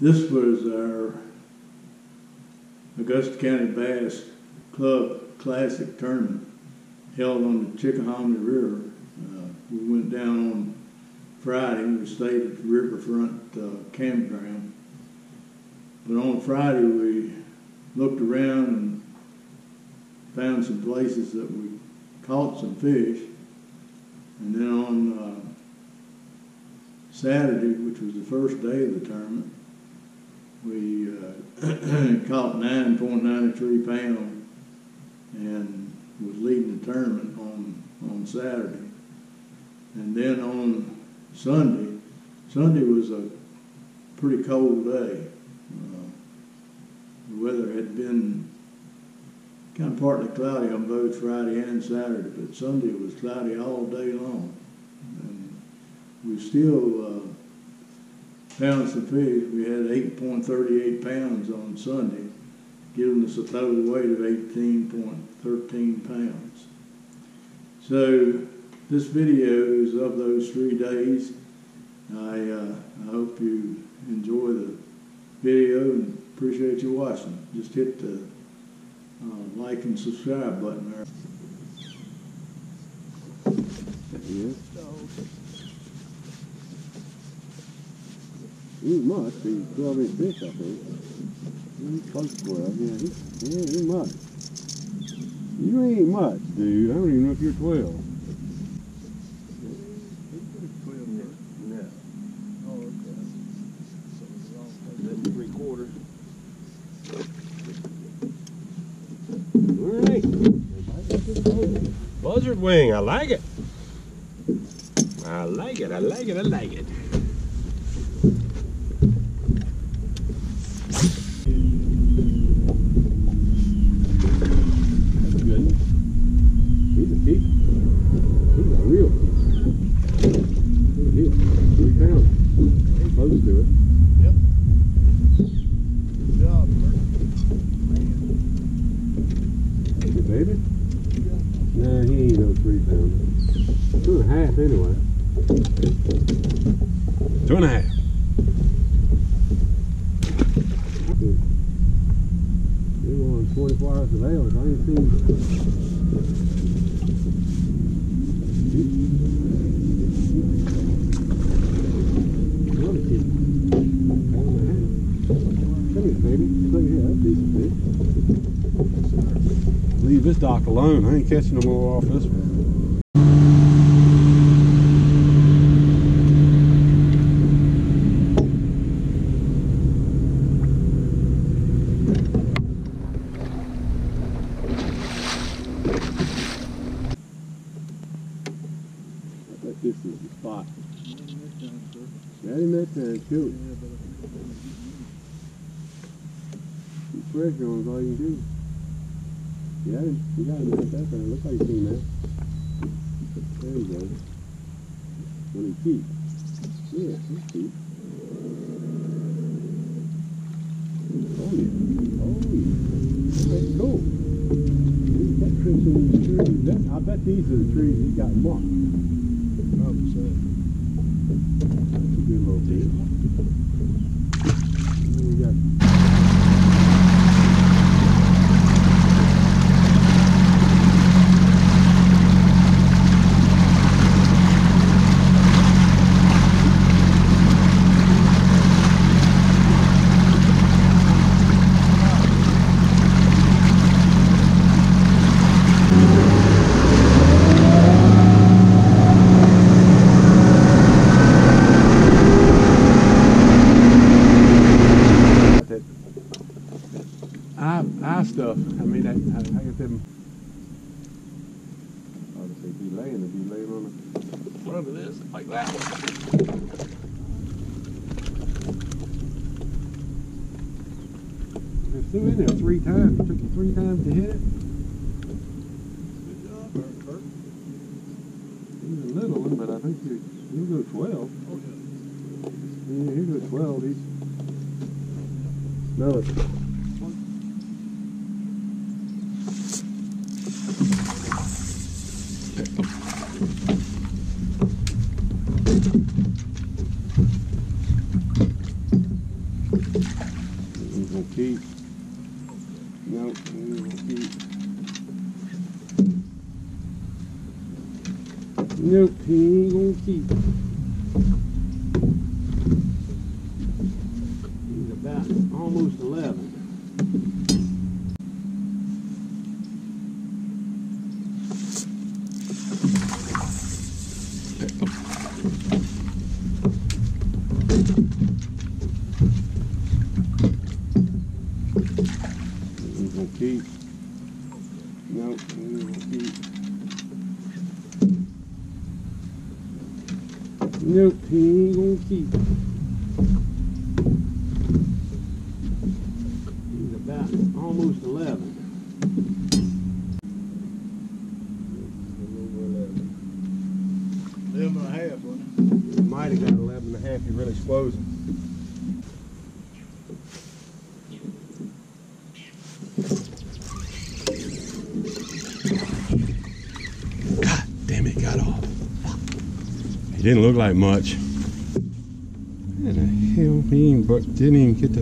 This was our Augusta County Bass Club Classic Tournament held on the Chickahominy River. Uh, we went down on Friday. We stayed at the riverfront uh, campground. But on Friday, we looked around and found some places that we caught some fish. And then on uh, Saturday, which was the first day of the tournament, we uh, caught 9.93 pounds and was leading the tournament on, on Saturday. And then on Sunday, Sunday was a pretty cold day. Uh, the weather had been kind of partly cloudy on both Friday and Saturday, but Sunday was cloudy all day long. And we still uh, found some fish. We had 8.38 pounds on Sunday, giving us a total weight of 18.13 pounds. So this video is of those three days. I, uh, I hope you enjoy the video and appreciate you watching. Just hit the uh, like and subscribe button there. Yeah. He must be 12 inch fish, I think. He's close to 12, yeah. He, yeah, he must. You ain't much, dude. I don't even know if you're 12. Three quarters. All right. Buzzard wing, I like it. I like it, I like it, I like it. That's good. He's a keep. He's a real keep. Look at him. Three pounds. Close to it. Good job, baby. Nah, he ain't no three pounder. Two and a half anyway. Two and a half. They were on 24 hours of hours. I ain't seen. Leave this dock alone. I ain't catching no more off this one. I bet this is the spot. Got him that time, cool. Keep pressure on is all you do. You got him, you got that time. Looks like he's seen. There you go. When he keep. Yeah, he's keep. Oh yeah. Oh yeah. That's cool. He's got in these trees. That, I bet these are the trees he got marked. Probably so. That's a good little deal. And then we got That eye, eye stuff. I mean, I, I, I got them. I would say be laying if be laying on the front of this, like that. one. It flew in there three times. It took you three times to hit it. Good job, Bert. Bert. He's a little one, but I think you he'll go twelve. Oh, yeah. Yeah, he'll go twelve. He's smell it. Keep. Nope. Nope, he ain't gonna keep. He's about almost eleven. He's gonna keep. Nope, he ain't gonna keep. Nope, he ain't gonna keep. He's about almost eleven. Eleven and a half, wasn't it? Might have got eleven and a half, he really slows him. God damn it, got off. He didn't look like much. What the hell? He ain't, but didn't even get the.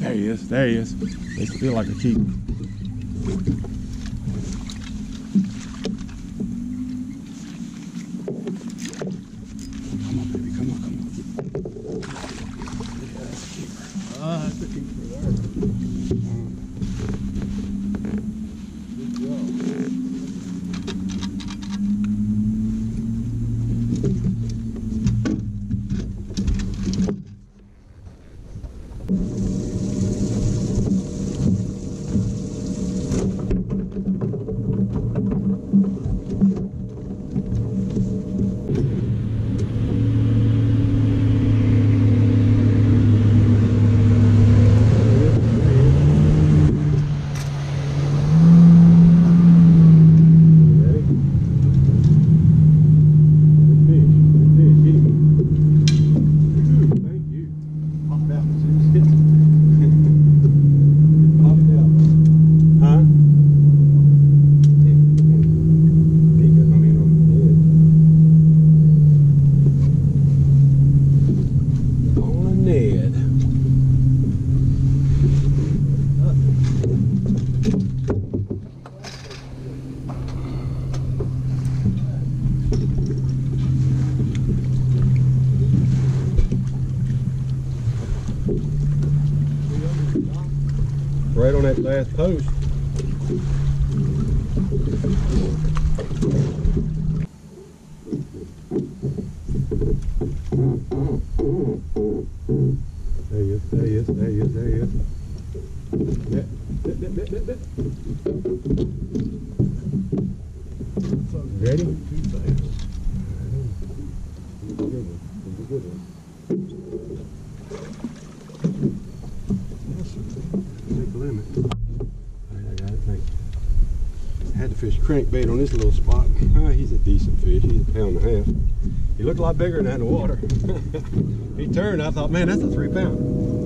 There he is, there he is. They feel like a keep. Come on, baby, come on, come on. Ah, that's a keeper there. Good job. Ready? Good fish, good fish, get him. Ooh, thank you. Popped out as soon as it It popped out. Huh? Peek it, I mean, on the head. On a Ned. Right on that last post. There he is, there he is, there he is, there he is. Yeah. Bit, bit, bit, bit, bit. Ready? Too fast. Good one. Good one. Big limit. All right, I got it. Thank you. Had to fish crankbait on this little spot. Ah, he's a decent fish. He's a pound and a half. He looked a lot bigger than that in the water. he turned. I thought, man, that's a three pound.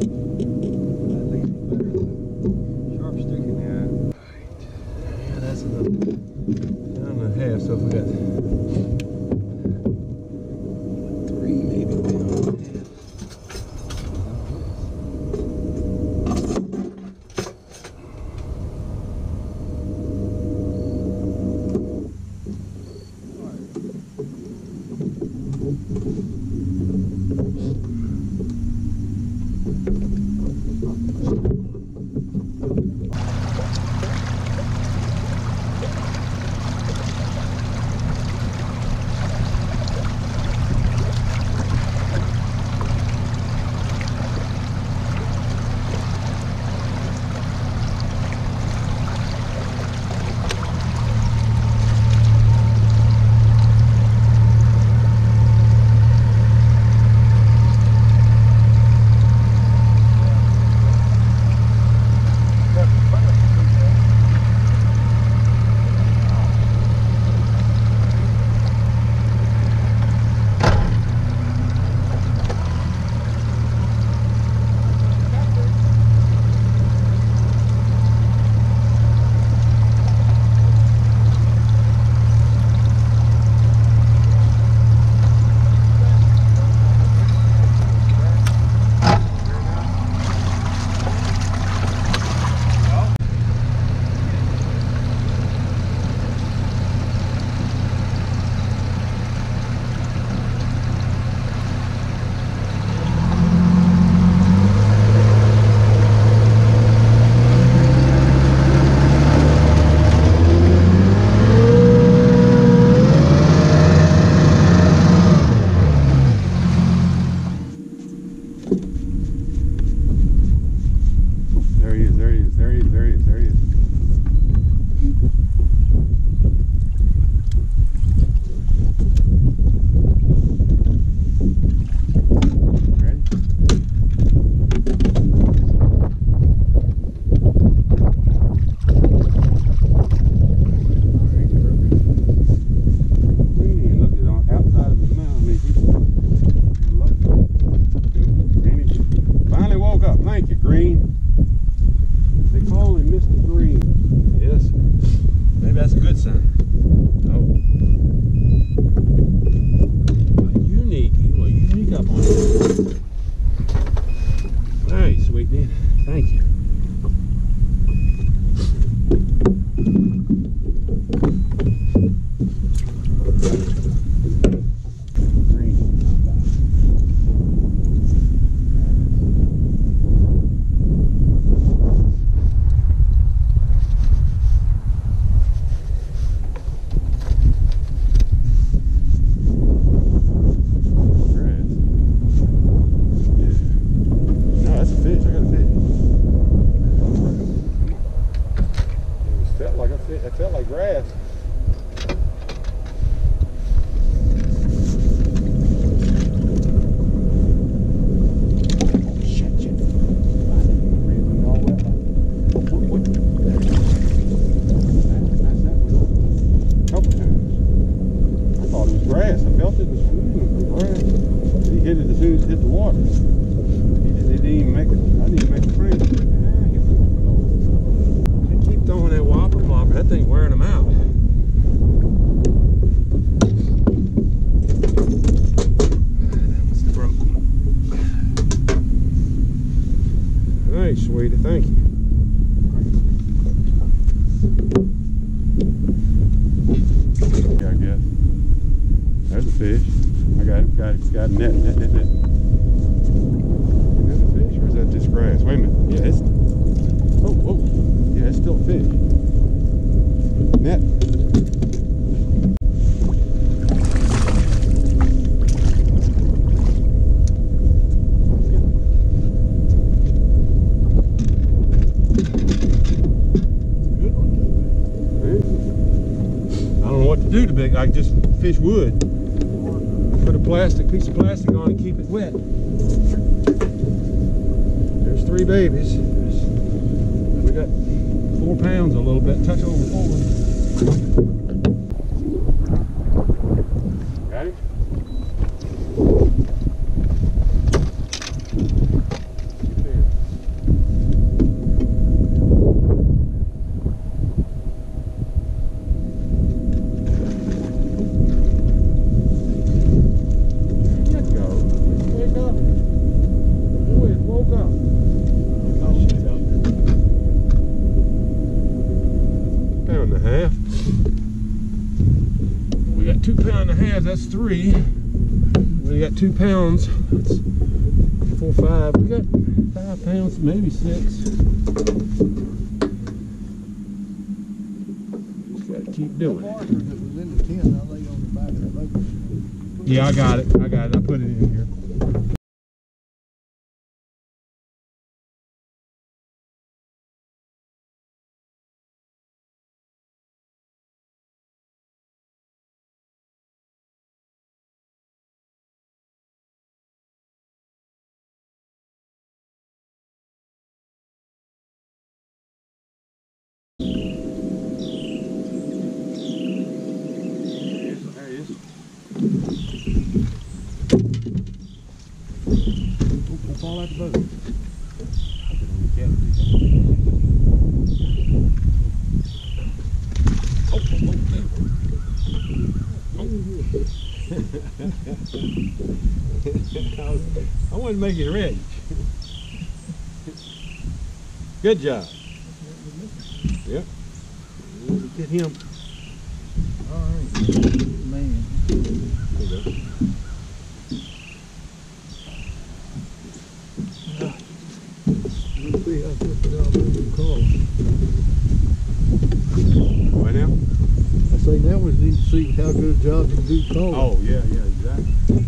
Water. He didn't, even make it. I didn't even make a frame. They keep throwing that Whopper Plopper. That thing's wearing them out. That one's broke. All right, sweetie. Thank you. Yeah, I guess. There's a fish. I got it. Got it. Got a net. Net. Net. Net. Is that a fish or is that just grass? Wait a minute. Yeah, it's. Oh, oh. Yeah, it's still a fish. Net. Good one, I don't know what to do to big. I just fish wood. Put a plastic piece of plastic on and keep it wet. Three babies. We got four pounds a little bit, touch over four. Got it? There you go. Wake up. Boy, woke up. Oh, she's out there. Pound and a half. We got two pound and a half, that's three. We got two pounds, that's four, five. We got five pounds, maybe six. Just gotta keep doing it. Marker that was in the tin, I lay on the back of the boat. Yeah, I got it. I got it. I put it in here. There he is. Don't fall out the boat. I want to make it rich. Good job. Yep. Get him. All right, man. There you go. Let's see how good the dog will call. What now? I say now we need to see how good a job you do calling. Oh, yeah, yeah. Exactly.